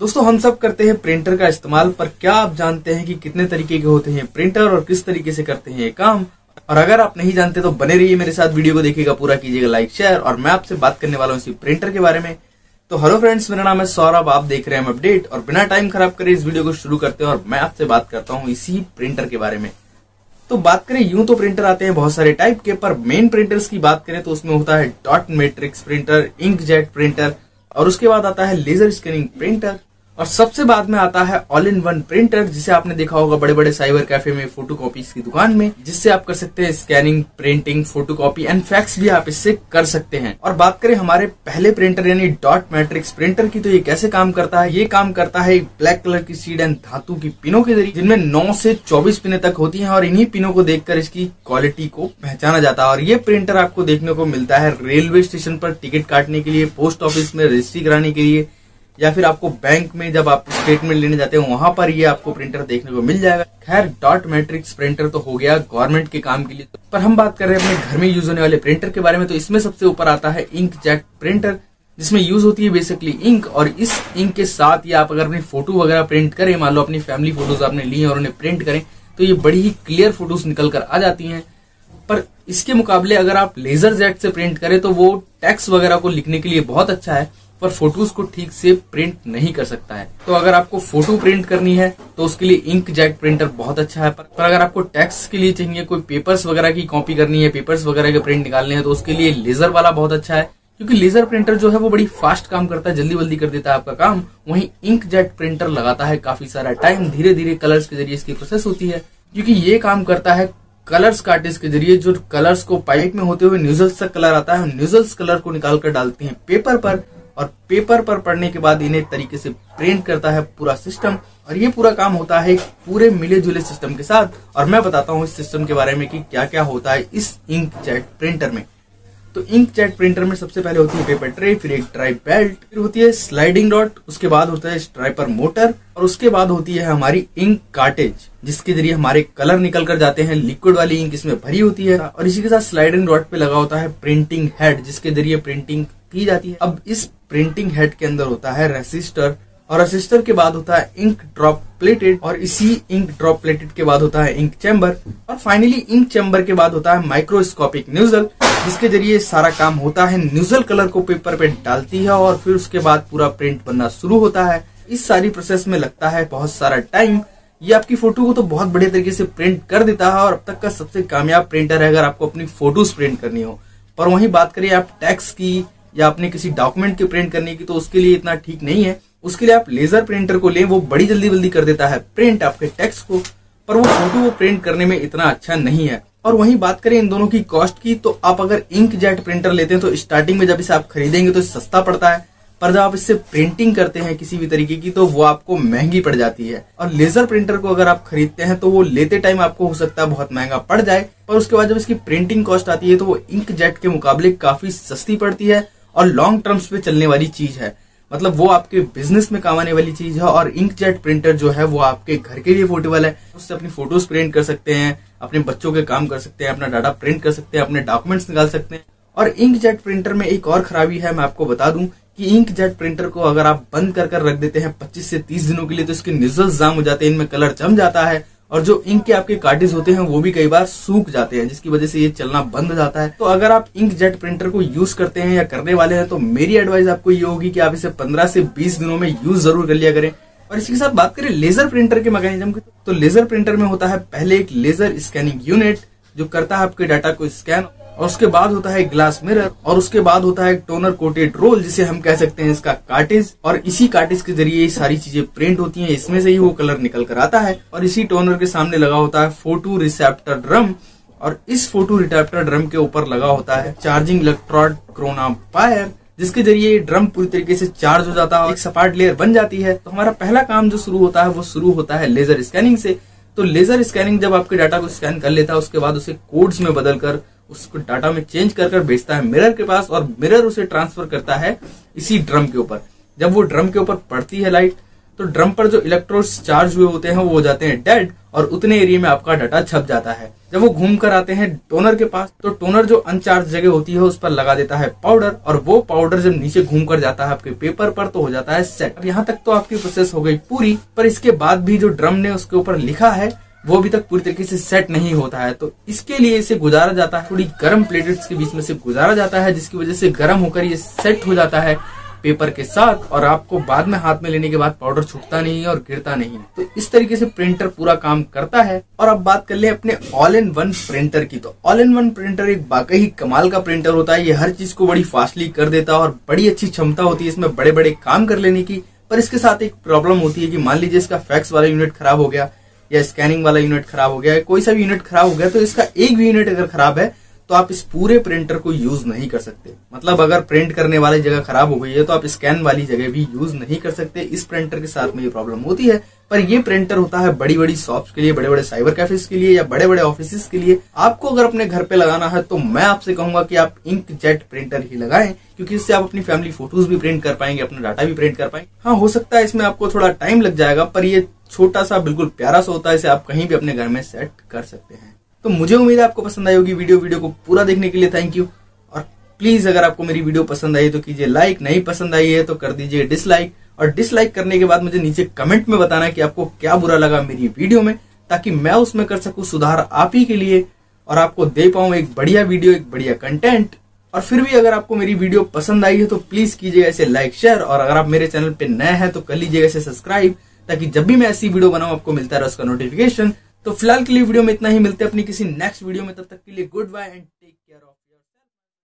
दोस्तों, हम सब करते हैं प्रिंटर का इस्तेमाल, पर क्या आप जानते हैं कि कितने तरीके के होते हैं प्रिंटर और किस तरीके से करते हैं ये काम? और अगर आप नहीं जानते तो बने रहिए मेरे साथ, वीडियो को देखिएगा पूरा, कीजिएगा लाइक, शेयर, और मैं आपसे बात करने वाला हूँ इसी प्रिंटर के बारे में। तो हेलो फ्रेंड्स, मेरा नाम है सौरभ, आप देख रहे हैं अपडेट, और बिना टाइम खराब करे इस वीडियो को शुरू करते हैं, और मैं आपसे बात करता हूँ इसी प्रिंटर के बारे में। तो बात करें, यूँ तो प्रिंटर आते हैं बहुत सारे टाइप के, पर मेन प्रिंटर्स की बात करें तो उसमें होता है dot matrix printer inkjet printer और उसके बाद आता है लेजर स्कैनिंग प्रिंटर और सबसे बाद में आता है ऑल इन वन प्रिंटर जिसे आपने देखा होगा बड़े बड़े साइबर कैफ़े में फ़ोटो कॉपीज की दुकान में, जिससे आप कर सकते हैं scanning printing photocopy and fax भी आप इससे कर सकते हैं। और बात करें हमारे पहले प्रिंटर यानी डॉट मैट्रिक्स प्रिंटर की तो ये कैसे काम करता है? ये काम करता है ब्लैक कलर की सीड एंड धातु की पिनों के ज़रिए, जिनमें नौ से चौबीस पिने तक होती है और इन्हीं पिनों को देखकर इसकी क्वालिटी को पहचाना जाता है। और ये प्रिंटर आपको देखने को मिलता है रेलवे स्टेशन पर टिकट काटने के लिए पोस्ट ऑफ़िस में रजिस्ट्री कराने के लिए या फिर आपको बैंक में जब आप स्टेटमेंट लेने जाते हैं, वहाँ पर ये आपको प्रिंटर देखने को मिल जाएगा। खैर डॉट मैट्रिक्स प्रिंटर तो हो गया गवर्नमेंट के काम के लिए। पर हम बात कर रहे हैं अपने घर में यूज़ होने वाले प्रिंटर के बारे में तो इसमें सबसे ऊपर आता है इंक जैक प्रिंटर जिसमें यूज़ होती है बेसिकली इंक और इस इंक के साथ या आप अगर अपनी फ़ोटो वगैरह प्रिंट करें, मान लो अपनी फैमिली फ़ोटोज़ आपने ली और उन्हें प्रिंट करें तो ये बड़ी ही क्लियर फ़ोटोज़ निकल कर आ जाती हैं। पर इसके मुकाबले अगर आप लेजर जेट से प्रिंट करें तो वो टेक्स्ट वगैरह को लिखने के लिए बहुत अच्छा है पर फ़ोटोज़ को ठीक से प्रिंट नहीं कर सकता है। तो अगर आपको फ़ोटो प्रिंट करनी है तो उसके लिए इंक जेट प्रिंटर बहुत अच्छा है पर, अगर आपको टेक्स्ट के लिए चाहिए कोई पेपर्स वगैरह की कॉपी करनी है पेपर्स वगैरह के प्रिंट निकालने हैं तो उसके लिए लेजर वाला बहुत अच्छा है क्योंकि लेजर प्रिंटर जो है वो बड़ी फास्ट काम करता है जल्दी जल्दी कर देता है आपका काम। वहीं इंक जेट प्रिंटर लगाता है काफ़ी सारा टाइम धीरे धीरे कलर्स के ज़रिए इसकी प्रोसेस होती है क्योंकि ये काम करता है कलर्स कार्टेज के ज़रिए जो कलर्स को पाइप में होते हुए न्यूजल्स का कलर आता है न्यूजल्स कलर को निकाल कर डालते हैं पेपर पर और पेपर पर पढ़ने के बाद इन्हें तरीके से प्रिंट करता है पूरा सिस्टम। और ये पूरा काम होता है पूरे मिले जुले सिस्टम के साथ। और मैं बताता हूँ इस सिस्टम के बारे में कि क्या क्या होता है इस इंक जेट प्रिंटर में। तो इंक जेट प्रिंटर में सबसे पहले होती है पेपर ट्रे फिर एक ड्राइव बेल्ट फिर होती है स्लाइडिंग डॉट उसके बाद होता है स्ट्राइपर मोटर और उसके बाद होती है हमारी इंक कार्टेज जिसके ज़रिए हमारे कलर निकल कर जाते हैं लिक्विड वाली इंक इसमें भरी होती है, और इसी के साथ स्लाइडिंग डॉट पे लगा होता है प्रिंटिंग हेड जिसके ज़रिए प्रिंटिंग की जाती है। अब इस प्रिंटिंग हेड के अंदर होता है रेसिस्टर और रेसिस्टर के बाद होता है इंक ड्रॉप प्लेटेड और इसी इंक ड्रॉप प्लेटेड के बाद होता है इंक चैम्बर और फाइनली इंक चैम्बर के बाद होता है माइक्रोस्कोपिक न्यूजल जिसके ज़रिए सारा काम होता है। न्यूजल कलर को पेपर पे डालती है और फिर उसके बाद पूरा प्रिंट बनना शुरू होता है। इस सारी प्रोसेस में लगता है बहुत सारा टाइम ये आपकी फ़ोटो को तो बहुत बढ़िया तरीके से प्रिंट कर देता है और अब तक का सबसे कामयाब प्रिंटर है अगर आपको अपनी फ़ोटोज़ प्रिंट करनी हो। पर वहीं बात करिए आप टैक्स की या अपने किसी डॉक्यूमेंट की प्रिंट करने की तो उसके लिए इतना ठीक नहीं है। उसके लिए आप लेजर प्रिंटर को लें, वो बड़ी जल्दी जल्दी कर देता है। प्रिंट आपके टेक्स्ट को, पर वो फ़ोटो को प्रिंट करने में इतना अच्छा नहीं है। और वहीं बात करें इन दोनों की कॉस्ट की तो आप अगर इंक जेट प्रिंटर लेते हैं तो स्टार्टिंग में जब इसे आप खरीदेंगे तो सस्ता पड़ता है। पर जब आप इससे प्रिंटिंग करते हैं किसी भी तरीके की तो वो आपको महँगी पड़ जाती है। और लेजर प्रिंटर को अगर आप खरीदते हैं तो वो लेते टाइम आपको हो सकता है बहुत महँगा पड़ जाए। पर उसके बाद जब इसकी प्रिंटिंग कॉस्ट आती है तो वो इंक जेट के मुकाबले काफ़ी सस्ती पड़ती है और लॉन्ग टर्म्स पे चलने वाली चीज़ है। मतलब वो आपके बिज़नेस में काम आने वाली चीज़ है और इंक जेट प्रिंटर जो है वो आपके घर के लिए पोर्टेबल है। उससे अपनी फ़ोटोज़ प्रिंट कर सकते हैं, अपने बच्चों के काम कर सकते हैं, अपना डाटा प्रिंट कर सकते हैं, अपने डॉक्यूमेंट्स निकाल सकते हैं। और इंक जेट प्रिंटर में एक और खराबी है, मैं आपको बता दूँ कि इंक जेट प्रिंटर को अगर आप बंद कर कर रख देते हैं 25 से 30 दिनों के लिए तो इसके निजल्स जाम हो जाते हैं, इनमें कलर जम जाता है। और जो इंक के आपके कार्टेज होते हैं, वो भी कई बार सूख जाते हैं, जिसकी वजह से ये चलना बंद हो जाता है। तो अगर आप इंक जेट प्रिंटर को यूज़ करते हैं या करने वाले हैं तो मेरी एडवाइस आपको ये होगी कि आप इसे 15 से 20 दिनों में यूज़ ज़रूर कर लिया करें। और इसके साथ बात करें लेजर प्रिंटर के मैकेनिज्म की तो लेजर प्रिंटर में होता है पहले एक लेजर स्कैनिंग यूनिट, जो करता है आपके डाटा को स्कैन और उसके बाद होता है ग्लास मिरर और उसके बाद होता है टोनर कोटेड रोल जिसे हम कह सकते हैं इसका कार्टेज और इसी कार्टेज के ज़रिए ये सारी चीज़ें प्रिंट होती हैं, इसमें से ही वो कलर निकल कर आता है। और इसी टोनर के सामने लगा होता है फ़ोटो रिसेप्टर ड्रम और इस फ़ोटो रिसेप्टर ड्रम के ऊपर लगा होता है चार्जिंग इलेक्ट्रॉड क्रोना पायर जिसके ज़रिए ये ड्रम पूरी तरीके से चार्ज हो जाता है एक सपाट लेयर बन जाती है। तो हमारा पहला काम जो शुरू होता है, वो शुरू होता है लेजर स्कैनिंग से। तो लेजर स्कैनिंग जब आपके डाटा को स्कैन कर लेता है, उसके बाद उसे कोड्स में बदलकर उसको डाटा में चेंज कर भेजता है मिरर के पास और मिरर उसे ट्रांसफ़र करता है इसी ड्रम के ऊपर। जब वो ड्रम के ऊपर पड़ती है लाइट तो ड्रम पर जो इलेक्ट्रोड्स चार्ज हुए होते हैं, वो हो जाते हैं डेड और उतने एरिया में आपका डाटा छप जाता है। जब वो घूम कर आते हैं टोनर के पास तो टोनर जो अनचार्ज जगह होती है, उस पर लगा देता है पाउडर और वो पाउडर जब नीचे घूम कर जाता है आपके पेपर पर तो हो जाता है सेट। अब यहाँ तक तो आपकी प्रोसेस हो गई पूरी, पर इसके बाद भी जो ड्रम ने उसके ऊपर लिखा है वो अभी तक पूरी तरीके से सेट नहीं होता है। तो इसके लिए इसे गुजारा जाता है। थोड़ी गर्म प्लेटेट्स के बीच में से गुजारा जाता है, जिसकी वजह से गर्म होकर ये सेट हो जाता है पेपर के साथ और आपको बाद में हाथ में लेने के बाद पाउडर छूटता नहीं है और गिरता नहीं है। तो इस तरीके से प्रिंटर पूरा काम करता है। और अब बात कर ले अपने ऑल इन वन प्रिंटर की। तो ऑल इन वन प्रिंटर एक बाकी कमाल का प्रिंटर होता है। ये हर चीज़ को बड़ी फास्टली कर देता है और बड़ी अच्छी क्षमता होती है इसमें बड़े बड़े काम कर लेने की। पर इसके साथ एक प्रॉब्लम होती है कि मान लीजिए इसका फैक्स वाला यूनिट खराब हो गया। या स्कैनिंग वाला यूनिट खराब हो गया कोई सा भी यूनिट खराब हो गया तो इसका एक भी यूनिट अगर खराब है तो आप इस पूरे प्रिंटर को यूज़ नहीं कर सकते। मतलब अगर प्रिंट करने वाली जगह खराब हो गई है तो आप स्कैन वाली जगह भी यूज़ नहीं कर सकते। इस प्रिंटर के साथ में ये प्रॉब्लम होती है। पर ये प्रिंटर होता है बड़ी बड़ी शॉप्स के लिए बड़े बड़े साइबर कैफेज के लिए या बड़े बड़े ऑफ़िस के लिए। आपको अगर अपने घर पे लगाना है तो मैं आपसे कहूँगा कि आप इंक जेट प्रिंटर ही लगाएँ, क्योंकि इससे आप अपनी फैमिली फ़ोटोज़ भी प्रिंट कर पाएँगे, अपना डाटा भी प्रिंट कर पाएँगे। हाँ हो सकता है इसमें आपको थोड़ा टाइम लग जाएगा, पर ये छोटा सा बिल्कुल प्यारा सा होता है, इसे आप कहीं भी अपने घर में सेट कर सकते हैं। तो मुझे उम्मीद है आपको पसंद आई होगी वीडियो। वीडियो को पूरा देखने के लिए थैंक यू और प्लीज़ अगर आपको मेरी वीडियो पसंद आई तो कीजिए लाइक नहीं पसंद आई है तो कर दीजिए डिसलाइक और डिसलाइक करने के बाद मुझे नीचे कमेंट में बताना कि आपको क्या बुरा लगा मेरी वीडियो में, ताकि मैं उसमें कर सकूँ सुधार आप ही के लिए और आपको दे पाऊँ एक बढ़िया वीडियो, एक बढ़िया कंटेंट और फिर भी अगर आपको मेरी वीडियो पसंद आई है तो प्लीज़ कीजिएगा इसे लाइक शेयर और अगर आप मेरे चैनल पे नए हैं तो कर लीजिएगा इसे सब्सक्राइब ताकि जब भी मैं ऐसी वीडियो बनाऊँ, आपको मिलता रहा उसका नोटिफिकेशन तो फ़िलहाल के लिए वीडियो में इतना ही, मिलते हैं अपनी किसी नेक्स्ट वीडियो में, तब तक के लिए गुड बाय एंड टेक